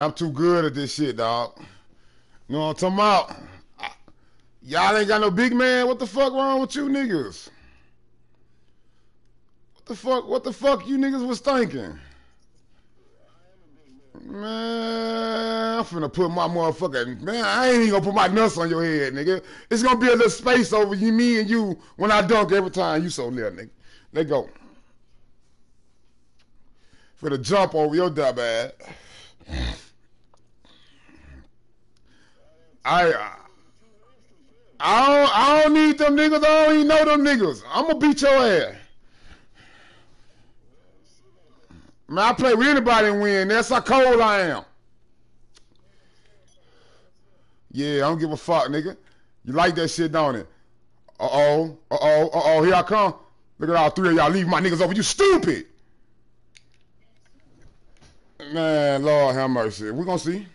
I'm too good at this shit, dog. You know what I'm talking about? Y'all ain't got no big man. What the fuck wrong with you niggas? What the fuck? What the fuck you niggas was thinking? Man, I'm finna put my motherfucking man. I ain't even gonna put my nuts on your head, nigga. It's gonna be a little space over you, me and you when I dunk every time you so near, nigga. Let go. For the jump over your dumb ass. I I don't, I don't need them niggas. I don't even know them niggas. I'm gonna beat your ass. Man, I play with anybody and win. That's how cold I am. Yeah, I don't give a fuck, nigga. You like that shit, don't it? Uh oh, uh oh, uh oh, here I come. Look at all three of y'all leaving my niggas over. You stupid. Man, Lord have mercy. We're gonna see.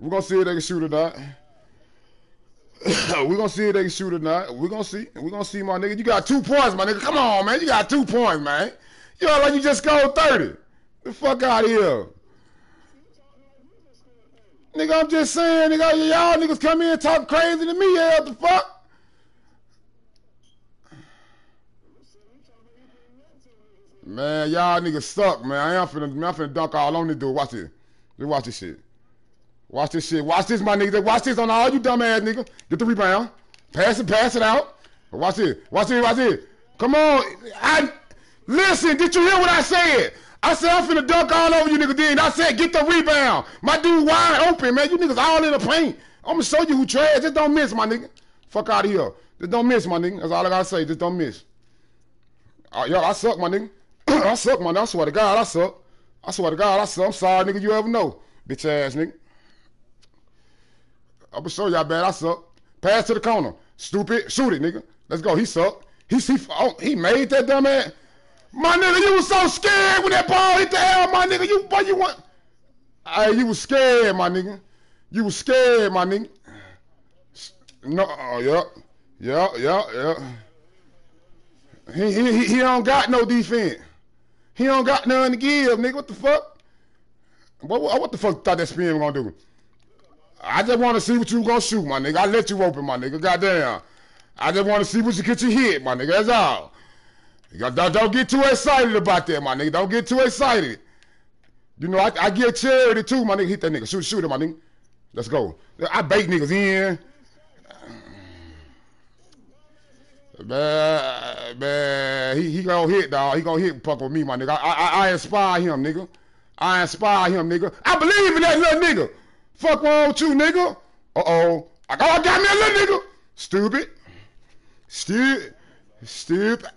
We're gonna see if they can shoot or not. We're gonna see if they can shoot or not. We're gonna see. We're gonna see, my nigga. You got two points, my nigga. Come on, man. You got two points, man. You know like you just scored 30. The fuck out of here. Nigga, I'm just saying, nigga, y'all niggas come in and talk crazy to me, yeah, what the fuck? Man, y'all niggas suck, man. I ain't finna, I'm finna dunk all on this dude. Watch this. Just watch this shit. Watch this shit. Watch this, my nigga. Watch this on all you dumbass nigga. Get the rebound. Pass it, pass it out. Watch this. Watch this, watch this. Come on. I listen, did you hear what I said? I said I'm finna dunk all over you niggas then. I said get the rebound. My dude wide open, man. You niggas all in the paint. I'm gonna show you who trash. Just don't miss, my nigga. Fuck out of here. Just don't miss, my nigga. That's all I gotta say. Just don't miss. Uh, yo, I suck, my nigga. I suck, man. I swear to God, I suck. I swear to God, I suck. I'm sorry, nigga. You ever know, bitch ass nigga. I'm gonna show y'all bad I suck. Pass to the corner. Stupid. Shoot it, nigga. Let's go. He suck. He he oh, he made that dumb ass. My nigga, you was so scared when that ball hit the air, my nigga. You boy, you want? Hey, you was scared, my nigga. You was scared, my nigga. No, uh, yeah, yeah, yeah, yeah. He, he, he don't got no defense. He don't got none to give, nigga. What the fuck? What, what the fuck thought that spin was gonna do? I just want to see what you gonna shoot, my nigga. I let you open, my nigga. Goddamn. I just want to see what you get you hit, my nigga. That's all. Don't, don't get too excited about that, my nigga. Don't get too excited. You know, I, I get charity too, my nigga. Hit that nigga. Shoot, shoot him, my nigga. Let's go. I bait niggas in. Man, man, he, he gonna hit, dog. He gonna hit puck with me, my nigga. I, I, I inspire him, nigga. I inspire him, nigga. I believe in that little nigga. Fuck wrong with you, nigga? Uh-oh. I got, I got me a little nigga. Stupid. Stupid. Stupid.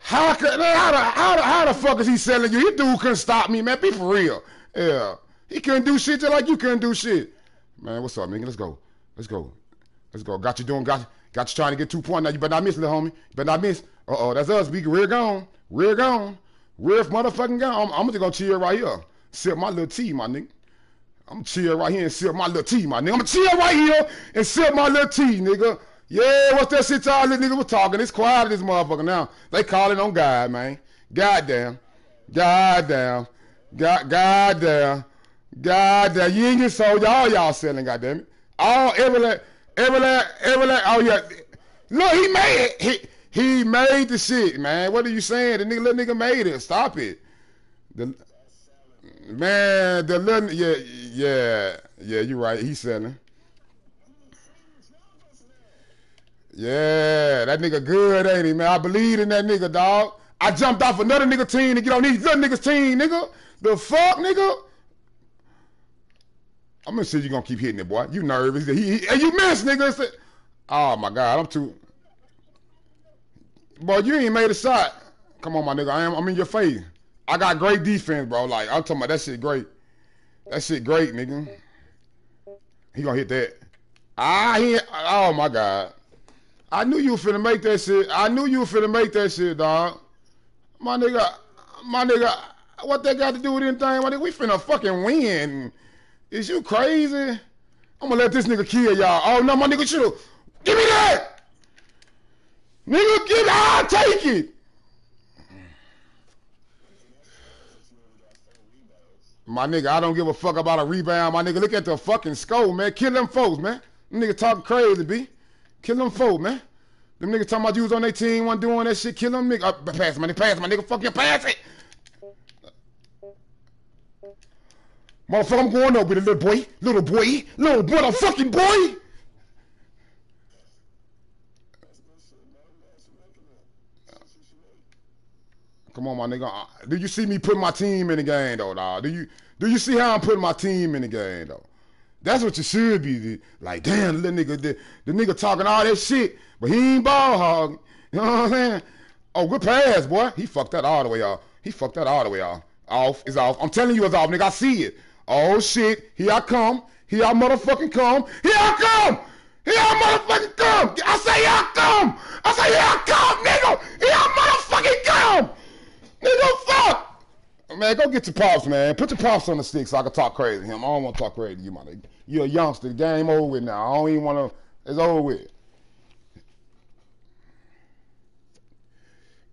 How, could, how, the, how, the, how the fuck is he selling you? He dude couldn't stop me, man. Be for real. Yeah. He couldn't do shit just like you couldn't do shit. Man, what's up, nigga? Let's go. Let's go. Let's go. Got you doing, got, got you trying to get two points. Now you better not miss, little homie. You better not miss. Uh-oh, that's us. We rear gone. Rear gone. Rear motherfucking gone. I'm, I'm just gonna chill right here. Sip my little tea, my nigga. I'm chill right here and sip my little tea, my nigga. I'm chill right here and sip my little tea, nigga. Yeah, what's that shit y'all niggas was talking? It's quiet this motherfucker now. They calling on God, man. Goddamn. Goddamn. God, goddamn. Goddamn. You ain't get sold. All y'all selling, goddamn it. All, every, every, every, oh yeah. Look, he made it. He, he made the shit, man. What are you saying? The nigga, little nigga made it. Stop it. The, Man, the little yeah, yeah, yeah. You're right. He's selling. Yeah, that nigga good, ain't he, man? I believe in that nigga, dog. I jumped off another nigga team to get on these little niggas team, nigga. The fuck, nigga? I'm gonna see you gonna keep hitting it, boy. You nervous? He, he, you miss, nigga. Oh my god, I'm too. Boy, you ain't made a shot. Come on, my nigga. I am. I'm in your face. I got great defense, bro. Like I'm talking about that shit great. That shit great, nigga. He gonna hit that. Ah, he. Oh my god. I knew you were finna make that shit. I knew you were finna make that shit, dog. My nigga, my nigga, what that got to do with anything? My nigga, we finna fucking win. Is you crazy? I'm gonna let this nigga kill y'all. Oh no, my nigga, shoot. Give me that. Nigga, give. I'll take it. My nigga, I don't give a fuck about a rebound. My nigga, look at the fucking score, man. Kill them folks, man. Them nigga talking crazy, B. Kill them folks, man. Them nigga talking about you was on their team, one doing that shit. Kill them nigga. Uh, pass my nigga, pass my nigga. Fuck pass it. Motherfucker, I'm going up with a little boy. Little boy. Little motherfucking boy. Come on, my nigga. Uh, Do you see me putting my team in the game, though, dog? Do you do you see how I'm putting my team in the game, though? That's what you should be. Like, damn, little nigga, the, the nigga talking all that shit, but he ain't ball hog. You know what I'm saying? Oh, good pass, boy. He fucked that all the way off. He fucked that all the way off. Off is off. I'm telling you it's off, nigga. I see it. Oh shit. Here I come. Here I motherfucking come. Here I come. Here I motherfucking come. I say here I come. I say here I come, nigga. Here I motherfucking come. Nigga, fuck. Man, go get your pops, man. Put your pops on the stick so I can talk crazy to him. I don't want to talk crazy to you, my nigga. You're a youngster. The game over with now. I don't even want to. It's over with.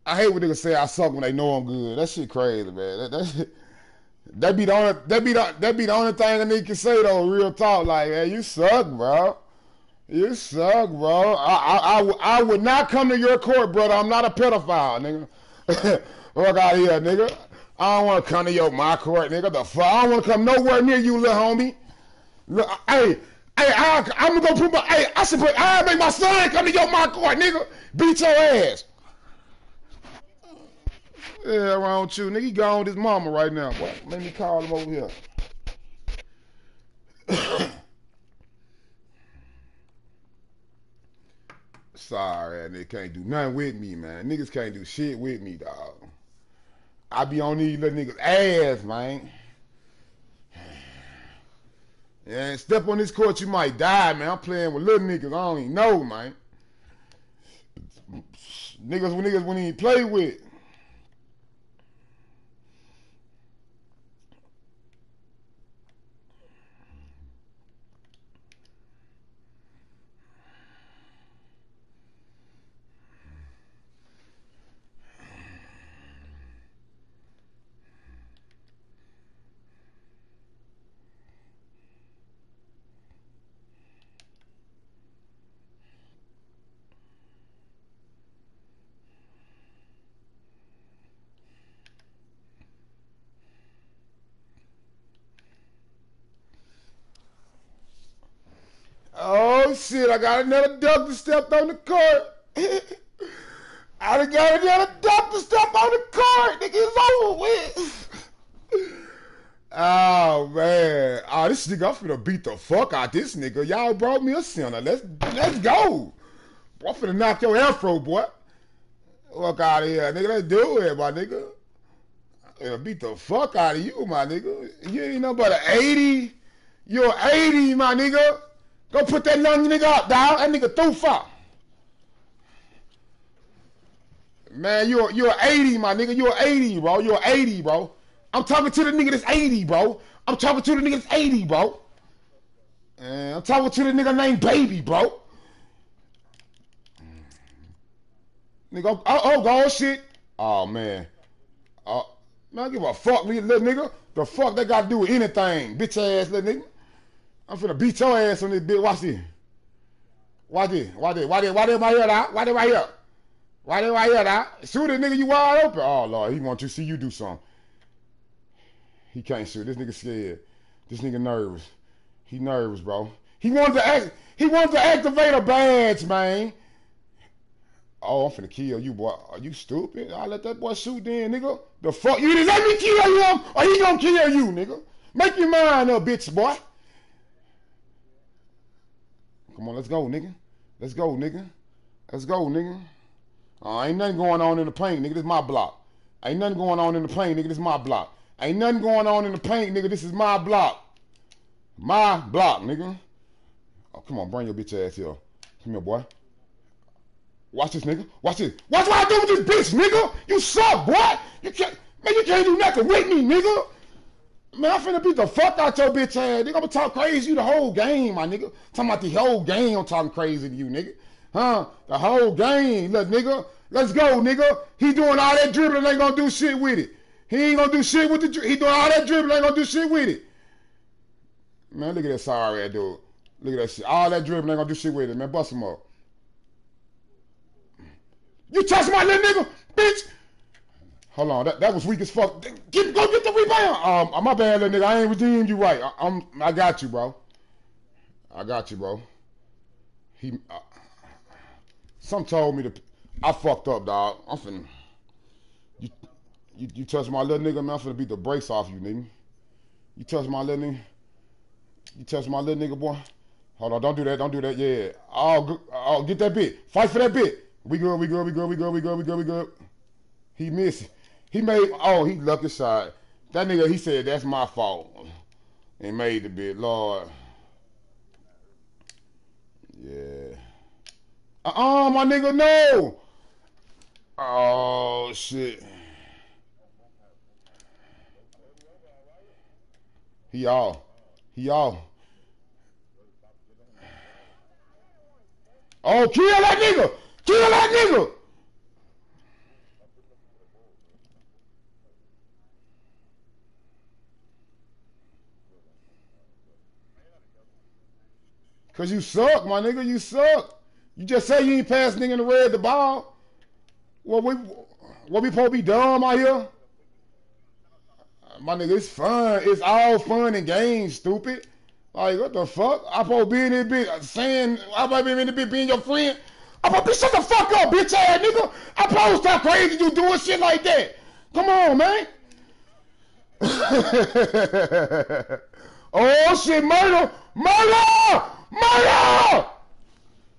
I hate when niggas say I suck when they know I'm good. That shit crazy, man. That, that, shit, that be the only that be the that be the only thing a nigga can say though. Real talk, like, man, you suck, bro. You suck, bro. I, I, I, I would not come to your court, brother. I'm not a pedophile, nigga. Fuck out here, nigga. I don't want to come to your my court, nigga. The fuck? I don't want to come nowhere near you, little homie. Look, hey, hey, I, I'm gonna go put my, hey, I should put, I make my son come to your my court, nigga. Beat your ass. Yeah, with you, nigga. He gone with his mama right now. What? Let me call him over here. Sorry, nigga can't do nothing with me, man. Niggas can't do shit with me, dog. I be on these little niggas' ass, man. And step on this court, you might die, man. I'm playing with little niggas. I don't even know, man. Niggas niggas when he play with. Oh shit, I got another duck that stepped on the court. I done got another duck that stepped on the court. Nigga, it's over with. Oh man. Oh, this nigga, I'm finna beat the fuck out this nigga. Y'all brought me a center. Let's let's go. I'm finna knock your afro, boy. Fuck out of here, nigga. Let's do it, my nigga. Gonna beat the fuck out of you, my nigga. You ain't nothing but an 80. You're 80, my nigga. Go put that young nigga up, dog. That nigga too far. Man, you're you're 80, my nigga. You're 80, bro. You're 80, bro. I'm talking to the nigga that's 80, bro. I'm talking to the nigga that's 80, bro. And I'm talking to the nigga named Baby, bro. Nigga, oh, oh, go shit. Oh man. Oh, man, I give a fuck, little nigga. The fuck they got to do with anything, bitch ass little nigga. I'm finna beat your ass on this bitch. Watch this. Watch this. Watch this. Why this? Why this right here, dog? Why this right here? Why right here, dog? Shoot this nigga, you wide open. Oh, Lord. He want to see you do something. He can't shoot. This nigga scared. This nigga nervous. He nervous, bro. He wanted to act. He wanted to activate a badge, man. Oh, I'm finna kill you, boy. Are you stupid? I let that boy shoot then, nigga. The fuck? You didn't let me kill him, or he gonna kill you, nigga. Make your mind up, bitch, boy. Come on, let's go, nigga. Let's go, nigga. Let's go, nigga. Uh, ain't nothing going on in the paint, nigga. This is my block. Ain't nothing going on in the paint, nigga. This is my block. Ain't nothing going on in the paint, nigga. This is my block. My block, nigga. Oh, come on, bring your bitch ass here. Come here, boy. Watch this, nigga. Watch this. Watch what I do with this bitch, nigga. You suck, boy. You can't, man, you can't do nothing with me, nigga. Man, I'm finna beat the fuck out your bitch ass. Nigga, I'm gonna talk crazy to you the whole game, my nigga. Talking about the whole game, I'm talking crazy to you, nigga. Huh? The whole game, look, nigga. Let's go, nigga. He doing all that dribbling, ain't gonna do shit with it. He ain't gonna do shit with the. He doing all that dribbling. Ain't gonna do shit with it. Man, look at that sorry ass dude. Look at that shit. All that dribbling ain't gonna do shit with it, man. Bust him up. You touch my little nigga, bitch. Hold on, that, that was weak as fuck. Get, go get the rebound. Um, my bad, little nigga. I ain't redeemed you right. I, am I got you, bro. I got you, bro. He. Uh, some told me to. I fucked up, dog. I'm finna. You, you, you touch my little nigga, man. I'm finna beat the brakes off you, nigga. You touch my little nigga. You touch my little nigga, boy. Hold on, don't do that, don't do that. Yeah. Oh, oh, get that bit. Fight for that bit. We good, we good, we good, we good, we good, we good, we good. He missed. He made. Oh, he lucky shot. That nigga, he said that's my fault. And made the bit, Lord. Yeah. Uh-uh, my nigga, no. Oh shit. He all. He all. Oh, kill that nigga! Kill that nigga! Cause you suck, my nigga. You suck. You just say you ain't pass nigga in the red the ball. What we what we supposed to be dumb out here? My nigga, it's fun. It's all fun and games, stupid. Like, what the fuck? I supposed to be in this bitch saying, I to be in this bitch being your friend. I'm supposed to be shut the fuck up, bitch ass nigga. I supposed to crazy you doing shit like that. Come on, man. oh shit, murder! Murder! Murder!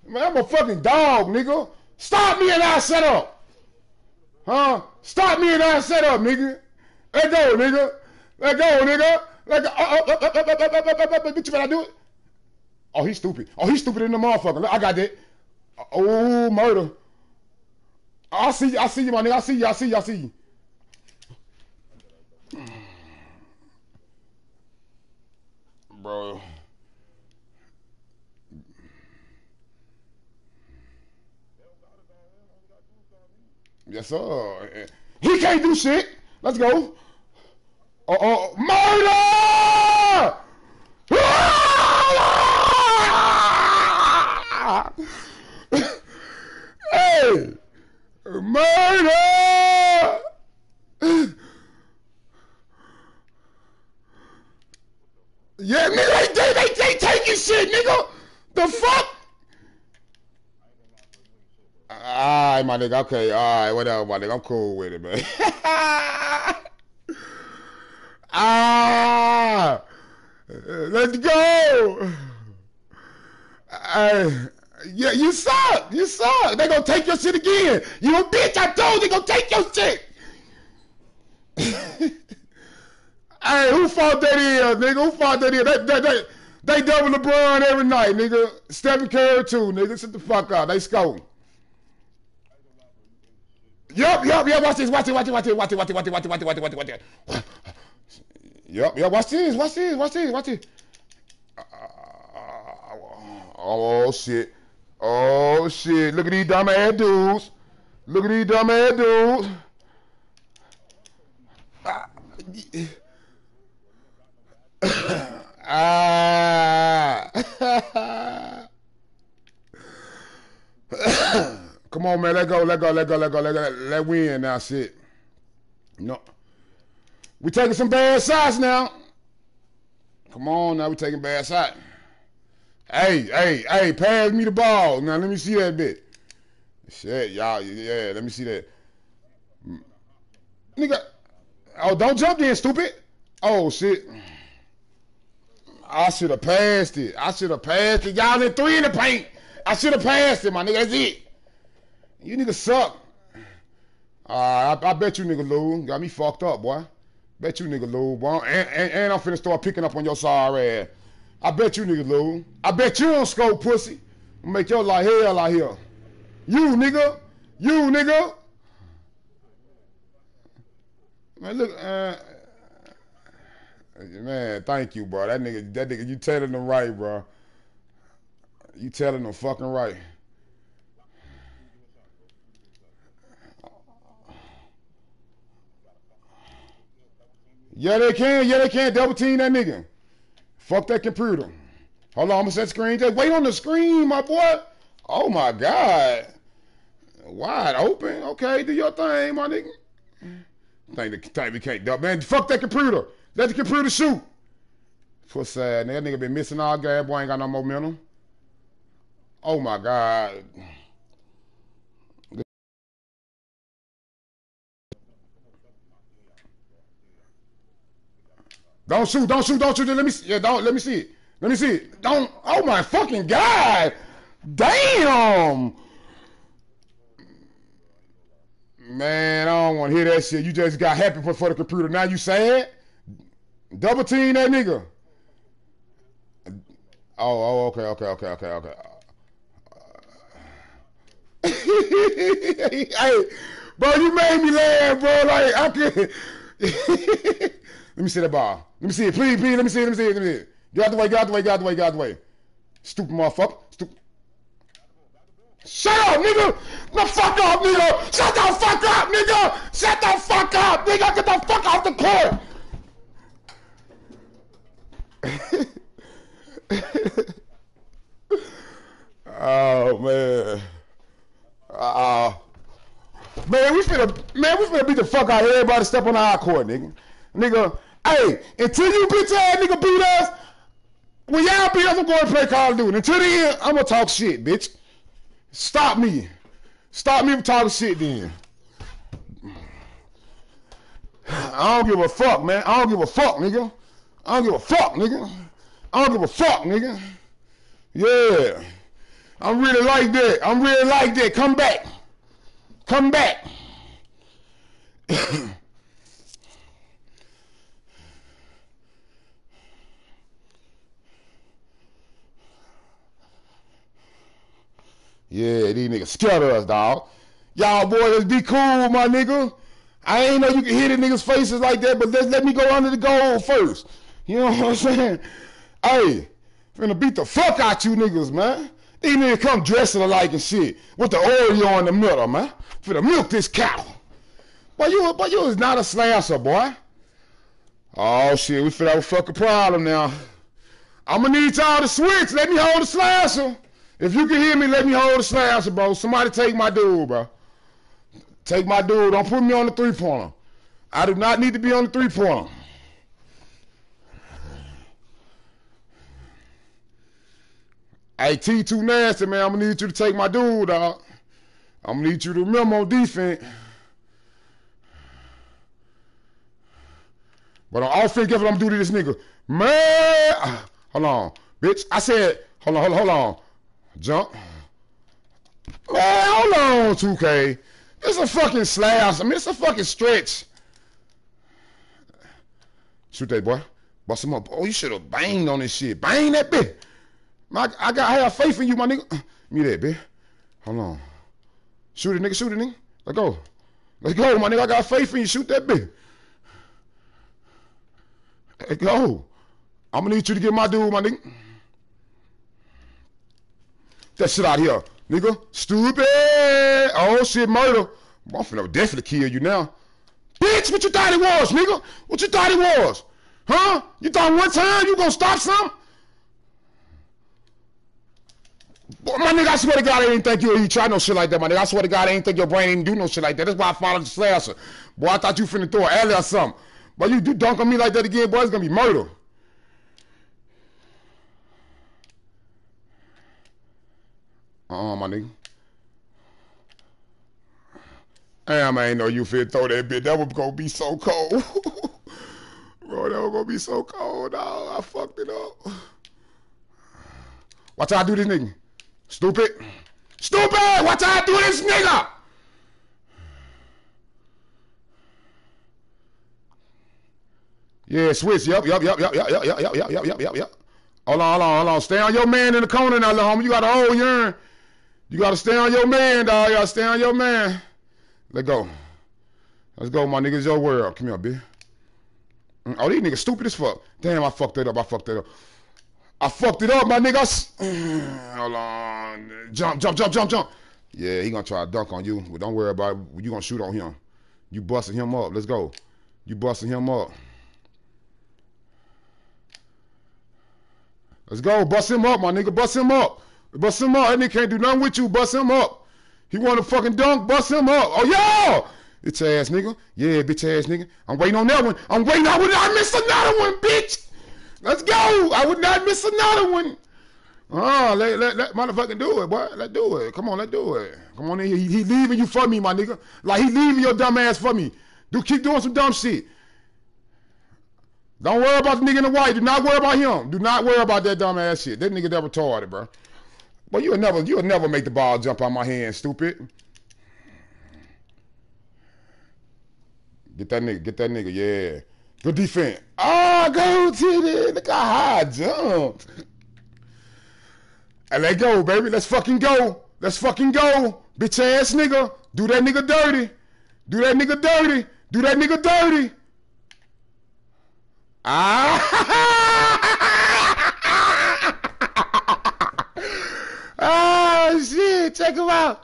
Man, I'm a fucking dog, nigga. Stop me and I set up. Huh? Stop me and I set up, nigga. Let go, nigga. Let go, nigga. Let go. Bitch, you better do it. Oh, he's stupid. Oh, he's stupid in the motherfucker. I got that. Oh, murder. I see you. I see you, my nigga. I see you. I see you. I see you. Bro. Yes, sir. He can't do shit. Let's go. Uh oh, murder! hey, murder! Yeah, nigga, they, they, they taking shit, nigga. The fuck? All right, my nigga. Okay, all right, whatever, my nigga. I'm cool with it, man. ah, let's go. Uh, yeah, you suck. You suck. They gonna take your shit again. You a bitch. I told you they gonna take your shit. hey, who fought that is, nigga? Who fought that is? They, they, they, double LeBron every night, nigga. Stephen Curry too, nigga. Sit the fuck up. They scoring. Yup, yup, yup. Watch this. Watch it. Watch it. Watch it. Watch it. Watch it. Watch it. Watch it. Watch it. Watch it. Watch it. Watch it. Yup, yup. Watch this. Watch this. Watch this. Watch it. Oh shit. Oh shit. Look at these dumb ass dudes. Look at these dumb ass dudes. Ah. Come on, man. Let go. Let go. Let go. Let go. Let go. Let win now. Shit. No. We taking some bad shots now. Come on now. We taking bad shots. Hey, hey, hey, pass me the ball. Now let me see that bit. Shit, y'all, yeah, let me see that. Mm. Nigga, oh, don't jump then, stupid. Oh, shit. I should have passed it. I should have passed it. Y'all in three in the paint. I should have passed it, my nigga. That's it. You niggas suck. Uh, I, I bet you nigga lose. Got me fucked up, boy. Bet you nigga lose, boy. And, and, and I'm finna start picking up on your sorry ass. I bet you nigga lose. I bet you don't scope pussy. Make your life hell out here. You nigga. You nigga. Man, look, uh, man, thank you, bro. That nigga, that nigga, you telling them right, bro. You telling them fucking right. Yeah, they can. Yeah, they can. Double team that nigga. Fuck that computer. Hold on, I'm gonna set screen. Just wait on the screen, my boy. Oh my God. Wide open. Okay, do your thing, my nigga. Think the think we can't double. Man, fuck that computer. Let the computer shoot. For sad. That nigga been missing all game. Boy ain't got no momentum. Oh my God. Don't shoot, don't shoot, don't shoot. Let me see. Yeah, don't let me see it. Let me see it. Don't oh my fucking God. Damn. Man, I don't want to hear that shit. You just got happy for, for the computer. Now you sad? Double team that nigga. Oh, oh, okay, okay, okay, okay, okay. hey, bro, you made me laugh, bro. Like I could. let me see that ball. Let me see it, please, please. Let me see it. Let me see it. Let me see it. Get out the way. Get out the way. Get out the way. Get out the way. Stupid motherfucker. Stupid. Shut up, nigga! The fuck up, nigga! Shut the fuck up, nigga! Shut the fuck up, nigga! Get the fuck off the court! oh man. Uh, man, we finna, man, we finna beat the fuck out of everybody step on our court, nigga. Nigga, hey, until you bitch ass nigga beat us, when y'all beat us, I'm going to play Call of Duty. Until the end, I'm gonna talk shit, bitch. Stop me. Stop me from talking shit then. I don't give a fuck, man. I don't give a fuck, nigga. I don't give a fuck, nigga. I don't give a fuck, nigga. Yeah. I'm really like that. I'm really like that. Come back. Come back. yeah, these niggas scared of us, dog. Y'all boys, let's be cool, my nigga. I ain't know you can hit the niggas' faces like that, but let's let me go under the goal first. You know what I'm saying? Hey, finna beat the fuck out you niggas, man. These niggas come dressing alike and shit with the Oreo in the middle, man. Finna milk this cow. Boy, you, boy, you is not a slasher, boy. Oh shit, we finna have a fucking problem now. I'ma need y'all to switch. Let me hold the slasher. If you can hear me, let me hold the slasher, bro. Somebody take my dude, bro. Take my dude. Don't put me on the three pointer. I do not need to be on the three pointer. Hey, T too nasty, man. I'm gonna need you to take my dude, dog. I'm gonna need you to remember on defense. But on offense, guess what I'm gonna do to this nigga? Man, hold on, bitch. I said, hold on, hold on, hold on. Jump. Man, hold on, 2K. It's a fucking slash. I mean, it's a fucking stretch. Shoot that boy. Bust him up. Oh, you should have banged on this shit. Bang that bitch. My, I got I have faith in you, my nigga. Me that, bitch. Hold on. Shoot it, nigga. Shoot it, nigga. Let go. Let's go, my nigga. I got faith in you. Shoot that bitch. Let go. I'm gonna need you to get my dude, my nigga. That shit out here, nigga. Stupid. Oh shit, murder. I'm finna definitely kill you now. Bitch, what you thought it was, nigga? What you thought it was? Huh? You thought one time you gonna stop something? Boy, my nigga, I swear to God, I didn't think you you try no shit like that, my nigga. I swear to God, I didn't think your brain didn't do no shit like that. That's why I followed the slasher. Boy, I thought you finna throw an alley or something. But you do dunk on me like that again, boy, it's gonna be murder. Uh-uh, my nigga. Damn, I ain't know you fit throw that bitch. That was gonna be so cold. Bro, that was gonna be so cold, dog. I fucked it up. Watch how I do this nigga. Stupid. Stupid! Watch how I do this nigga! Yeah, switch. Yep, yep, yep, yep, yep, yep, yep, yep, yep, yep, yep, yep. Hold on, hold on, hold on. Stay on your man in the corner now, little homie. You got a whole urn. You gotta stay on your man, dog. You gotta stay on your man. Let go. Let's go, my niggas. Your world. Come here, bitch. Mm, oh, these niggas stupid as fuck. Damn, I fucked it up. I fucked it up. I fucked it up, my niggas. Hold on. Jump, jump, jump, jump, jump. Yeah, he gonna try to dunk on you, but don't worry about it. You gonna shoot on him. You busting him up. Let's go. You busting him up. Let's go. Bust him up, my nigga. Bust him up. Bust him up. That nigga can't do nothing with you. Bust him up. He want to fucking dunk. Bust him up. Oh, yeah. Bitch ass nigga. Yeah, bitch ass nigga. I'm waiting on that one. I'm waiting. I would not miss another one, bitch. Let's go. I would not miss another one. Oh, let, let, let motherfucking do it, boy. Let's do it. Come on, let's do it. Come on in here. He, he leaving you for me, my nigga. Like he leaving your dumb ass for me. Do keep doing some dumb shit. Don't worry about the nigga in the white. Do not worry about him. Do not worry about that dumb ass shit. That nigga never retarded, bro. But you'll never, you'll never make the ball jump out my hand, stupid. Get that nigga, get that nigga, yeah. Good defense. Oh, go to the look how high I jumped. And let go, baby. Let's fucking go. Let's fucking go. Bitch ass nigga. Do that nigga dirty. Do that nigga dirty. Do that nigga dirty. Ah! ah, shit. Check him out.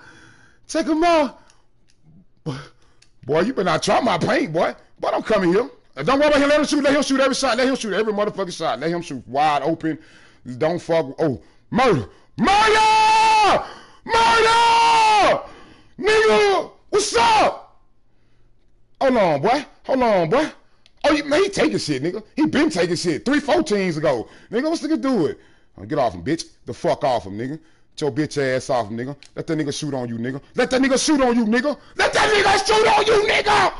Check him out. Boy, you better not try my paint, boy. But I'm coming here. Don't worry about him. Let him shoot. Let him shoot every shot. Let him shoot every motherfucking shot. Let him shoot wide open. Don't fuck. Oh, murder. Murder! Murder! Nigga, what's up? Hold on, boy. Hold on, boy. Oh, you, man, he taking shit, nigga. He been taking shit three, four teams ago. Nigga, what's nigga do it? Oh, get off him, bitch. The fuck off him, nigga. Get your bitch ass off nigga. Let that nigga shoot on you, nigga. Let that nigga shoot on you, nigga. Let that nigga shoot on you, nigga!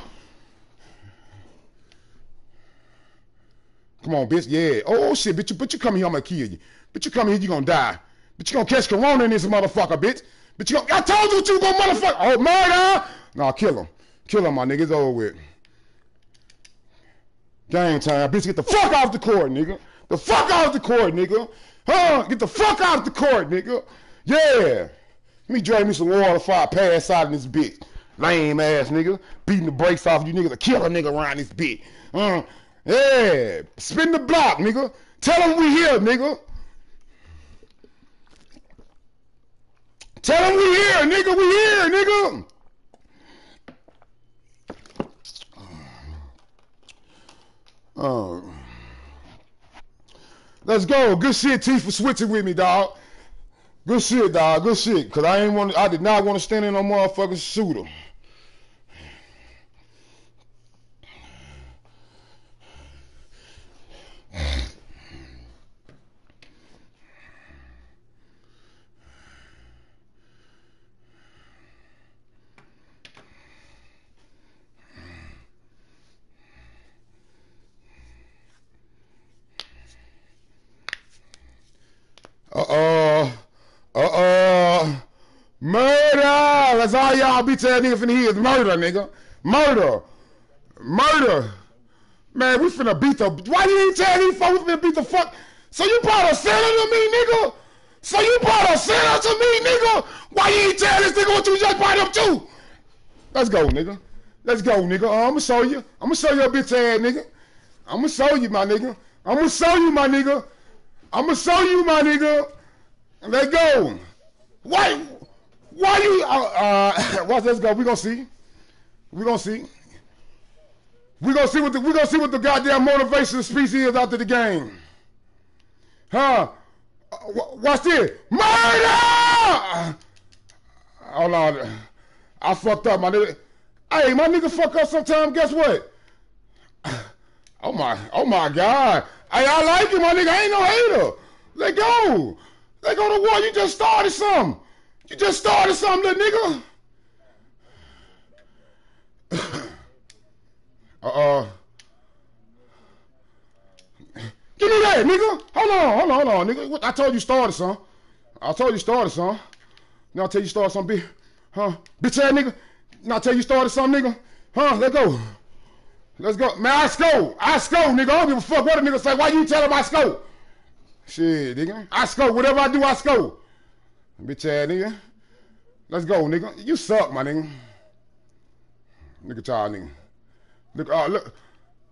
Come on, bitch. Yeah. Oh, shit, bitch. You, but you come here, I'm gonna kill you. But you come here, you gonna die. But you gonna catch corona in this motherfucker, bitch. But you gonna, I told you you gonna motherfucker. Oh, murder! Nah, kill him. Kill him, my nigga. It's over with. Game time. Bitch, get the fuck off the court, nigga. The fuck off the court, nigga. Huh? Get the fuck off the court, nigga. Yeah. Let me drag me some water before I pass out in this bitch. Lame ass nigga. Beating the brakes off you niggas a nigga around this bitch. Uh, yeah. Spin the block, nigga. Tell them we here, nigga. Tell them we here, nigga. We here, nigga. Oh. Let's go. Good shit, T, for switching with me, dog. Good shit, dog. Good shit. Cause I ain't want. I did not want to stand in no motherfucking shooter. Uh-oh. Uh-oh. Murder! Y'all bitch ass nigga finna hear is murder, nigga. Murder. Murder. Man, we finna beat the... Why you ain't tell these folks we finna beat the fuck... So you brought a center to me, nigga? So you brought a center to me, nigga? Why you ain't tell this nigga what you just brought up to? Let's go, nigga. Let's go, nigga. Uh, I'm gonna show you. I'm gonna show you a bitch ass nigga. I'm gonna show you, my nigga. I'm gonna show you, my nigga. I'm gonna show you, my nigga. Let go. Why? Why you? Uh, uh watch. Let's go. We gonna see. We gonna see. We gonna see what the we gonna see what the goddamn motivation speech is after the game. Huh? Uh, watch this. Murder! Hold on. I fucked up, my nigga. Hey, my nigga fuck up sometime. Guess what? Oh my, oh my God. Hey, I like you, my nigga. I ain't no hater. Let go. Let go to war. You just started something. You just started something, little nigga. Uh-uh. Give me that, nigga. Hold on, hold on, hold on, nigga. What, I told you started some. I told you started some. Now I tell you started some big, huh? Bitch ass nigga. Now I tell you started some, nigga. Huh? Let go. Let's go. Man, I score. I score, nigga. I don't give a fuck what a nigga say. Why you tell him I score? Shit, nigga. I score. Whatever I do, I score. Bitch ass nigga. Let's go, nigga. You suck, my nigga. Look at y'all, nigga. Look, oh, look,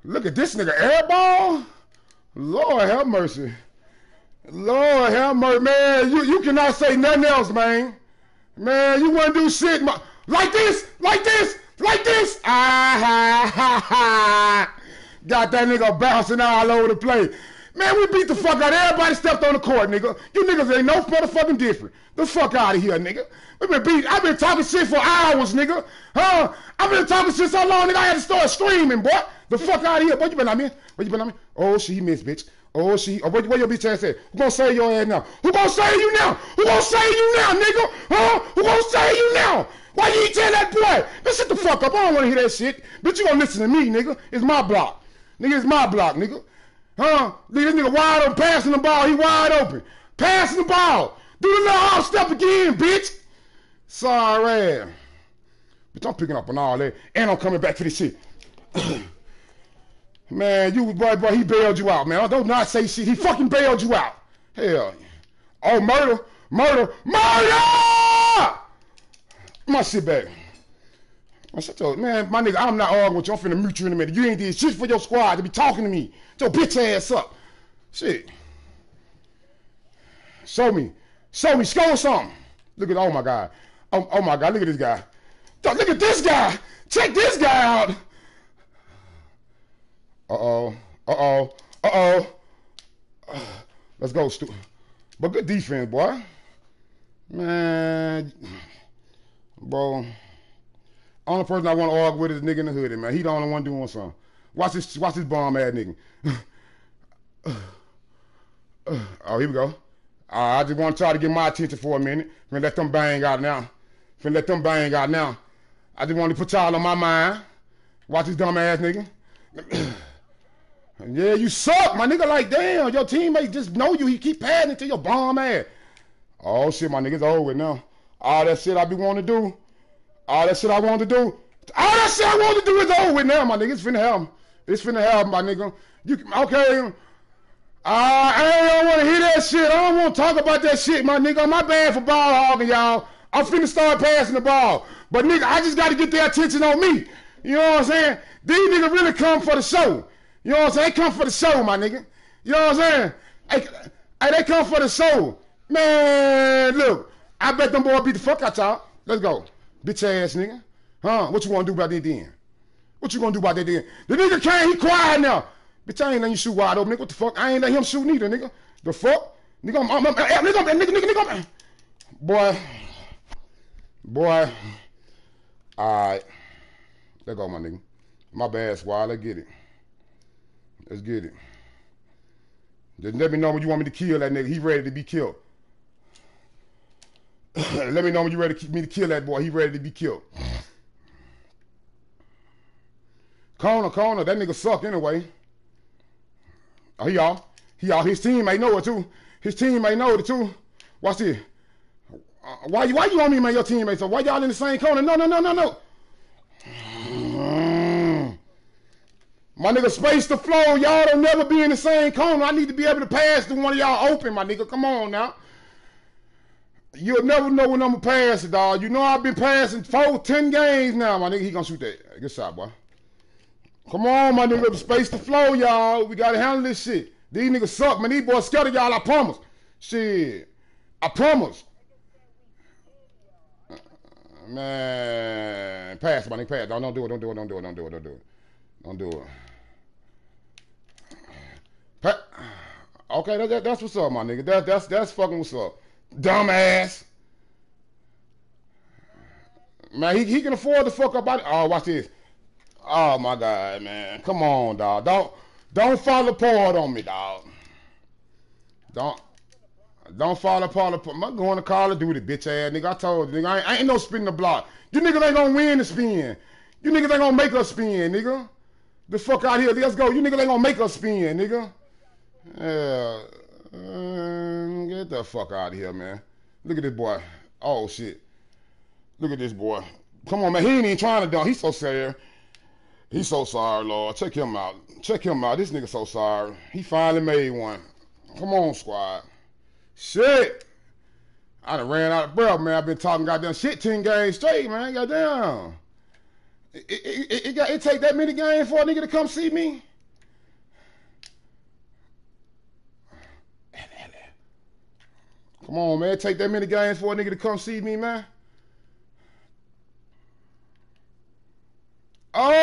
look at this nigga airball. Lord have mercy. Lord have mercy, man. You you cannot say nothing else, man. Man, you want to do shit my, like this, like this, like this. Ah ha ha ha. Got that nigga bouncing all over the place. Man, we beat the fuck out everybody stepped on the court, nigga. You niggas ain't no motherfucking different. The fuck out of here, nigga. We been beat. I've been talking shit for hours, nigga. Huh? I've been talking shit so long, nigga, I had to start screaming, boy. The fuck out of here. What you been on me? What you been on me? Oh, she missed, bitch. Oh, she. Oh, what, what your bitch ass said? Who gonna say your ass now? Who gonna say you now? Who gonna say you now, nigga? Huh? Who gonna say you now? Why you tell that boy? Man, shut the fuck up. I don't wanna hear that shit. Bitch, you gonna listen to me, nigga. It's my block. Nigga, it's my block, nigga. Huh? This nigga wide open, passing the ball. He wide open. Passing the ball. Do the little half step again, bitch. Sorry. Bitch, I'm picking up on all that. And I'm coming back for this shit. man, you, boy, boy, he bailed you out, man. I don't not say shit. He fucking bailed you out. Hell. Oh, murder. Murder. Murder! My shit back. Man, my nigga, I'm not arguing with you. I'm finna mute you in a minute. You ain't did shit for your squad to be talking to me. Your bitch ass up. Shit. Show me. Show me. Show something. Look at, oh my God. Oh, oh my God, look at this guy. Look at this guy. Check this guy out. Uh-oh. Uh-oh. Uh-oh. Let's go, Stu. But good defense, boy. Man. Bro. Only person I want to argue with is nigga in the hoodie, man. He the only one doing something. Watch this, watch this bomb ass nigga. oh, here we go. Uh, I just want to try to get my attention for a minute. Finna let them bang out now. Finna let them bang out now. I just want to put y'all on my mind. Watch this dumb ass nigga. yeah, you suck, my nigga. Like, damn, your teammate just know you. He keep passing to your bomb ass. Oh shit, my nigga's over now. All that shit I be wanting to do. All that shit I wanted to do. All that shit I wanted to do is over with now, my nigga. It's finna happen. It's finna happen, my nigga. You okay? Uh, I don't want to hear that shit. I don't want to talk about that shit, my nigga. My bad for ball hogging, y'all. I'm finna start passing the ball. But nigga, I just got to get their attention on me. You know what I'm saying? These niggas really come for the show. You know what I'm saying? They come for the show, my nigga. You know what I'm saying? Hey, hey they come for the show. Man, look. I bet them boys beat the fuck out y'all. Let's go. Bitch ass nigga. Huh? What you to do about that then? What you gonna do about that then? The nigga can't, he quiet now. Bitch, I ain't letting you shoot wide open, nigga. What the fuck? I ain't letting him shoot neither, nigga. The fuck? Nigga, I'm, I'm, I'm, nigga, nigga, nigga, nigga, nigga. Boy. Boy. Alright. There go my nigga. My bad, squad. Let's get it. Let's get it. Just let me know when you want me to kill that nigga. He ready to be killed. let me know when you ready to, me to kill that boy. He ready to be killed. Corner, corner. That nigga suck anyway. Oh, he all. He all. His team may know it too. His team may know it too. Watch this. Uh, why, why you on me, man, your teammates? So why y'all in the same corner? No, no, no, no, no. My nigga, space the flow. Y'all don't never be in the same corner. I need to be able to pass to one of y'all open, my nigga. Come on now. You'll never know when I'm gonna pass it, dog. You know I've been passing four, ten games now, my nigga. He gonna shoot that. Good shot, boy. Come on, my nigga. Space the flow, y'all. We gotta handle this shit. These niggas suck, man. These boys scared of y'all, I promise. Shit. I promise. Man. Pass, my nigga. Pass. Don't, don't do it. Don't do it. Don't do it. Don't do it. Don't do it. Don't do it. Pa okay, that, that, that's what's up, my nigga. That, that's that's fucking what's up. Dumbass. Man, he, he can afford to fuck up. Oh, watch this. Oh my God, man. Come on, dog. Don't don't fall apart on me, dog. Don't don't fall apart. I'm going to Call of Duty, bitch ass nigga. I told you, nigga. I ain't, I ain't no spin the block. You niggas ain't gonna win the spin. You niggas ain't gonna make us spin, nigga. The fuck out here. Let's go. You niggas ain't gonna make us spin, nigga. Yeah. Uh, get the fuck out of here, man. Look at this boy. Oh shit. Look at this boy. Come on, man. He ain't even trying to dunk. He's so sad. He's so sorry, Lord. Check him out. Check him out. This nigga so sorry. He finally made one. Come on, squad. Shit. I done ran out of breath, man. I've been talking goddamn shit 10 games straight, man. Goddamn. It, it, it, it, it take that many games for a nigga to come see me? Come on, man. Take that many games for a nigga to come see me, man. Oh!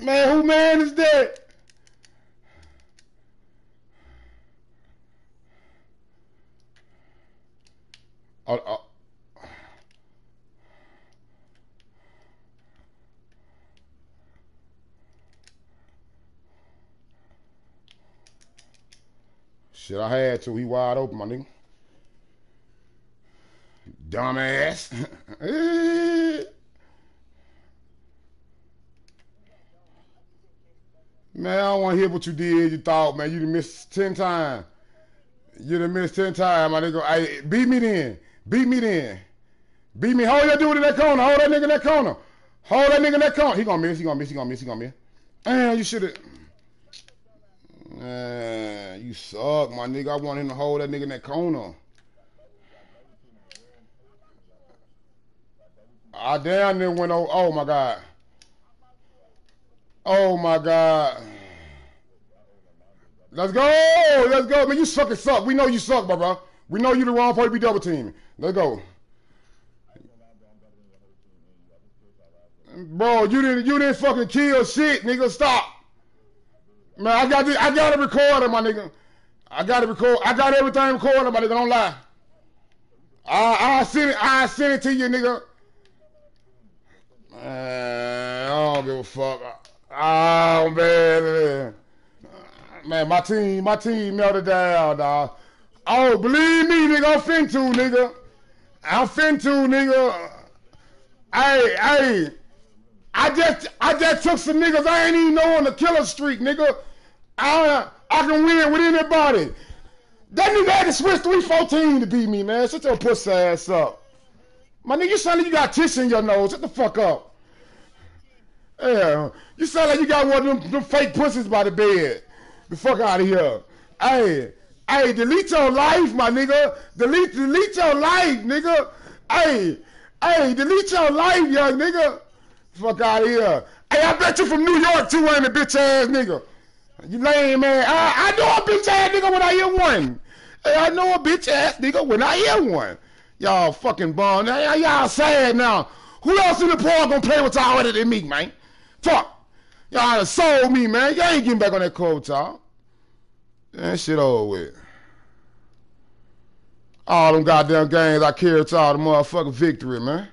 Man, who man is that? Oh, oh. Shit, I had to. He wide open, my nigga. Dumbass. man, I don't want to hear what you did. You thought, man, you done missed 10 times. You done missed 10 times, my nigga. Hey, beat me then. Beat me then. Beat me. Hold that dude in that corner. Hold that nigga in that corner. Hold that nigga in that corner. He gonna miss. He gonna miss. He gonna miss. He gonna miss. Man, you should have. Man, you suck, my nigga. I want him to hold that nigga in that corner. I damn near went over. Oh my god. Oh my god. Let's go. Let's go. Man, you fucking suck. We know you suck, bro. bro. We know you the wrong part to be double teaming. Let's go. Bro, you didn't you didn't fucking kill shit, nigga. Stop. Man, I got this, I got it recorded, my nigga. I got it record. I got everything recorded, my nigga. Don't lie. I I send it. I send it to you, nigga. Man, I don't give a fuck. Oh man, man, my team, my team melted down, dog. Oh, believe me, nigga, I'm fin to, nigga. I'm fin to, nigga. Hey, hey. I just I just took some niggas I ain't even know on the killer streak, nigga. I I can win with anybody. That nigga had to switch 314 to beat me, man. Shut your pussy ass up. My nigga, you sound like you got tissue in your nose. Shut the fuck up. Yeah, you sound like you got one of them, them fake pussies by the bed. The fuck out of here. Hey, hey, delete your life, my nigga. Delete, delete your life, nigga. Hey, hey, delete your life, young nigga. Fuck out of here. Hey, I bet you from New York too, ain't a bitch ass nigga. You lame man. I, I know a bitch ass nigga when I hear one. Hey, I know a bitch ass nigga when I hear one. Y'all fucking bum. Now, y'all sad now. Who else in the park gonna play with y'all other than me, man? Fuck. Y'all done sold me, man. Y'all ain't getting back on that cold talk. That shit over with. All them goddamn games I carried to all the motherfucking victory, man.